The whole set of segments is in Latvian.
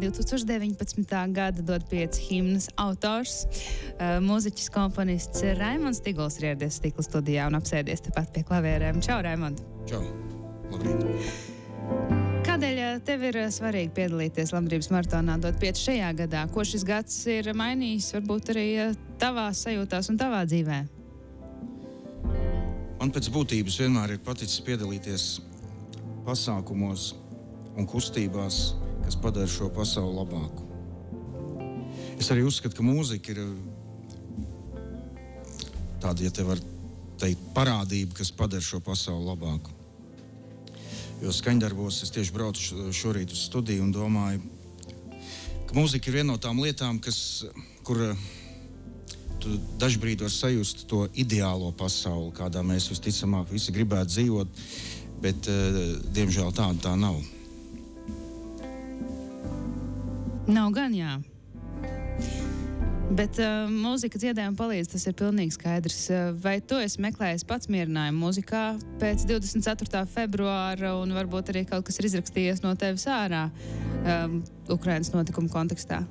2019. gada dod pieci himnas autors, mūziķis, komponists Raimons Tigls ir ieradies stikla studijā un apsēdies tepat pie klavierēm. Čau, Raimond! Čau! Labrīt! Kādēļ tev ir svarīgi piedalīties Latvijas maratonā, dot pieci šajā gadā? Ko šis gads ir mainījis, varbūt arī tavā sajūtās un tavā dzīvē? Man pēc būtības vienmēr ir paticis piedalīties pasākumos un kustībās, kas padara šo pasauli labāku. Es arī uzskatu, ka mūzika ir tāda, ja te var teikt, parādība, kas padara šo pasauli labāku. Jo skaņdarbos es tieši braucu šorīt uz studiju un domāju, ka mūzika ir viena no tām lietām, kas, kur tu dažbrīd var sajust to ideālo pasauli, kādā mēs visticamāk visi gribētu dzīvot, bet diemžēl tāda tā nav. Nav gan jā. Bet uh, mūzika dziedājuma palīdz, tas ir pilnīgi skaidrs. Uh, vai tu esi meklējis pats mierinājumu mūzikā pēc 24. februāra, un varbūt arī kaut kas ir izrakstījies no tevis ārā um, Ukraiņas notikuma kontekstā?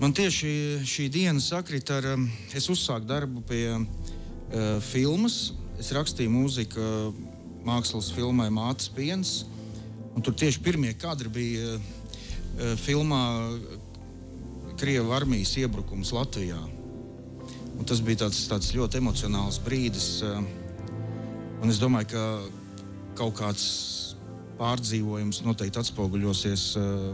Man tieši šī diena sakrita ar, es uzsāku darbu pie uh, filmas. Es rakstīju mūziku mākslas filmai Mātes piens, un tur tieši pirmie kadri bija. Uh, Eh, filmā Krievijas armijas iebrukums Latvijā. Un tas bija tāds, tāds ļoti emocionāls brīdis. Eh, un es domāju, ka kaut kāds pārdzīvojums noteikti atspoguļosies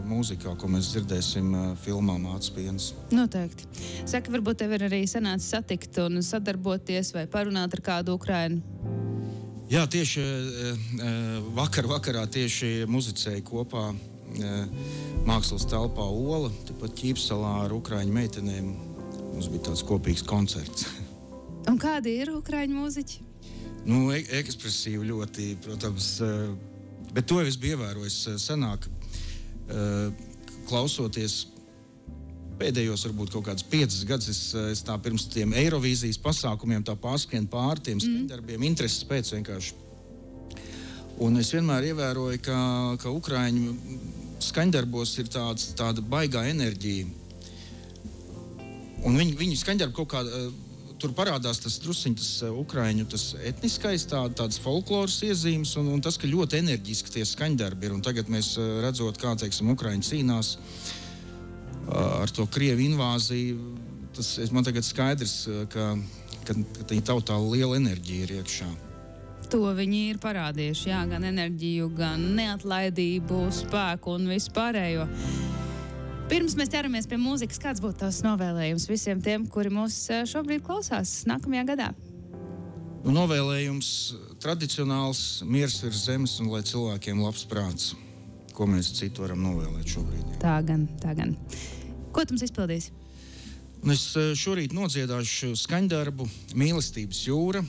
mūzikā, ko mēs dzirdēsim filmā Mācis. Noteikti. Saka, varbūt tev ir arī sanācis satikt un sadarboties vai parunāt ar kādu Ukrainu. Jā, tieši vakar vakarā tieši muzicēju kopā mākslas telpā Ola, tepat ķīpselā ar ukrāņu meitenēm. Mums bija tāds kopīgs koncerts. Un kādi ir ukrāņu mūziķi? Nu, e ekspresīvi ļoti, protams, bet to es biju ievērojis senāk, klausoties. Pēdējos, varbūt kaut kādus piecus gadus, es, es tā pirms tam Eirovīzijas pasākumiem pārskrienu pāri tiem mm. darbiem, intereses pēc vienkārši. Un es vienmēr ievēroju, ka, ka Ukrāņi skaņdarbos ir tāds, tāda baigā enerģija. Un viņi, viņi skaņdarbi kaut kādā. Eh, tur parādās tas druskuļs, tas ukrāņu tas etniskais, tā, tāds folkloras iezīmes, un, un tas, ka ļoti enerģiski tie skaņdarbi ir. Un tagad mēs eh, redzam, kā teiksim, Ukrāņi cīnās eh, ar to krievu invāziju. Tas man tagad skaidrs, ka, ka, ka tā tautā liela enerģija ir iekšā. To viņi ir parādījuši. Jā, gan enerģiju, gan neatlaidību, spēku un vispārējo. Pirms mēs ķeramies pie mūzikas, kāds būtu tavs novēlējums visiem tiem, kuri mūs eh, šobrīd klausās nākamajā gadā? Nu, novēlējums tradicionāls, miers virs zemes un lai cilvēkiem labs prāts. Ko mēs citu varam novēlēt šobrīd? Tā gan, tā gan. Ko tu mums izpildīsi? Un es eh, šorīt nodziedāšu skaņdarbu Mīlestības jūra.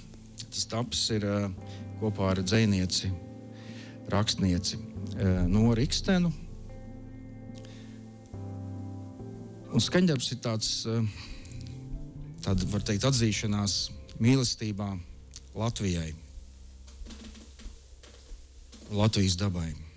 Tas taps ir uh, kopā ar dzinieci, rakstnieci uh, Noru Ikstenu. Un skaņdarbs ir tāds, uh, tāda, var teikt, atzīšanās mīlestībā Latvijai, Latvijas dabai.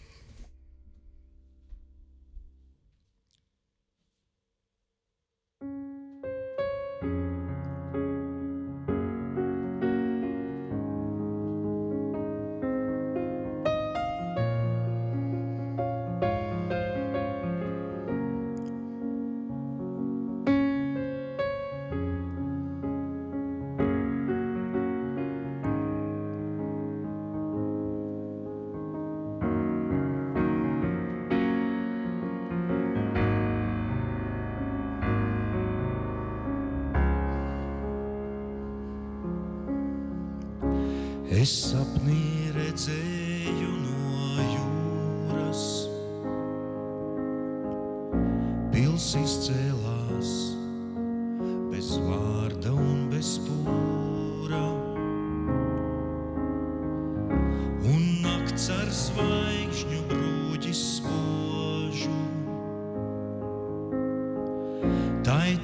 Es sapnī redzēju no jūras, pils izcēlās bez vārda un bez pūra. Un nakts ar zvaigžņu brūģi spožu, tai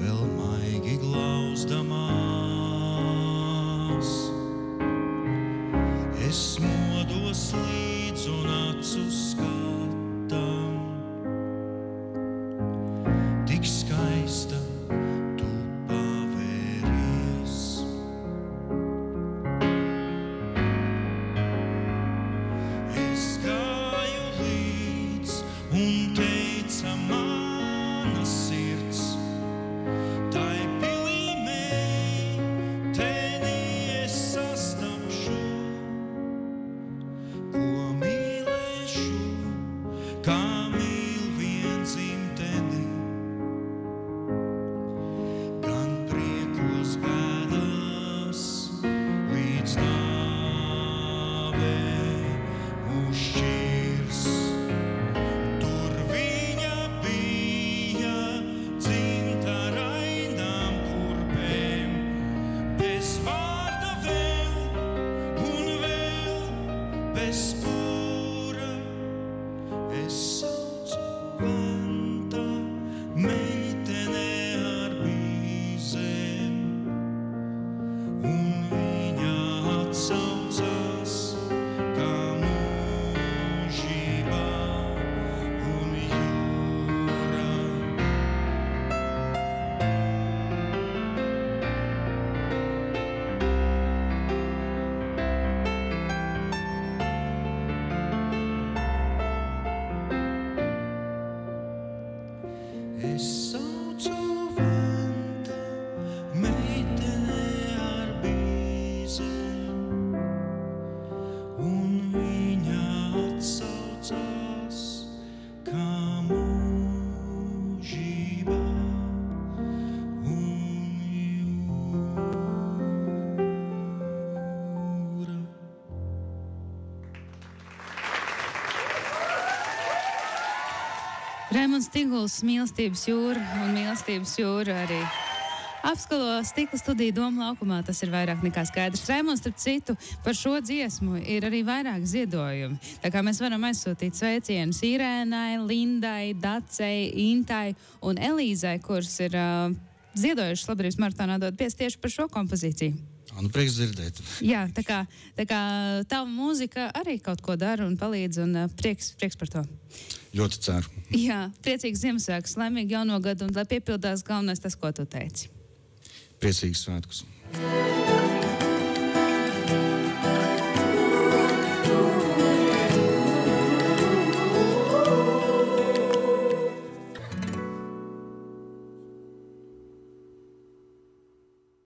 vēl maigi glausdamās. Es modos līdz un acu skatam, Raimons Tīguls, mīlestības jūra un mīlestības jūra arī. Apskalo stikla studiju domu laukumā, tas ir vairāk nekā skaidrs. Raimons, starp citu, par šo dziesmu ir arī vairāk ziedojumi. Tā kā mēs varam aizsūtīt sveicienus Irēnai, Lindai, Dacei, Intai un Elīzai, kuras ir uh, ziedojušas Labrības maratonā dot pies tieši par šo kompozīciju. Nu, prieks dzirdēt. Jā, tā kā, tā kā tava mūzika arī kaut ko dara un palīdz, un uh, prieks, prieks par to. Ļoti ceru. Jā, priecīgs Ziemassvētkus, laimīgu jauno gadu, un lai piepildās galvenais tas, ko tu teici. Priecīgus svētkus.